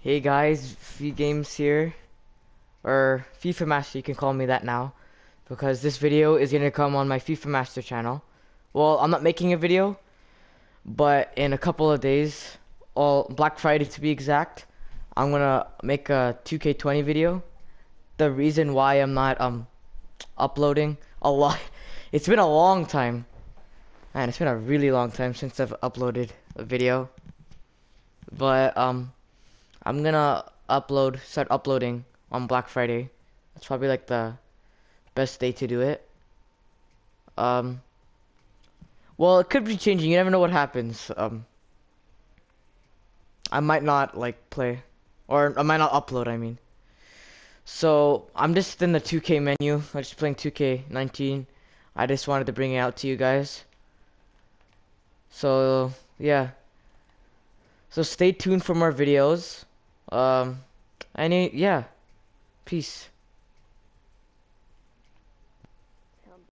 Hey guys, V Gamez here, or FIFA Master, you can call me that now, because this video is gonna come on my FIFA Master channel. Well, I'm not making a video, but in a couple of days, all Black Friday to be exact, I'm gonna make a 2K20 video. The reason why I'm not um uploading a lot, it's been a long time, man, it's been a really long time since I've uploaded a video, but um. I'm gonna upload, start uploading on Black Friday. That's probably like the best day to do it. Um, well, it could be changing. You never know what happens. Um, I might not like play, or I might not upload. I mean. So I'm just in the 2K menu. I'm just playing 2K19. I just wanted to bring it out to you guys. So yeah. So stay tuned for more videos. Um, any, yeah. Peace.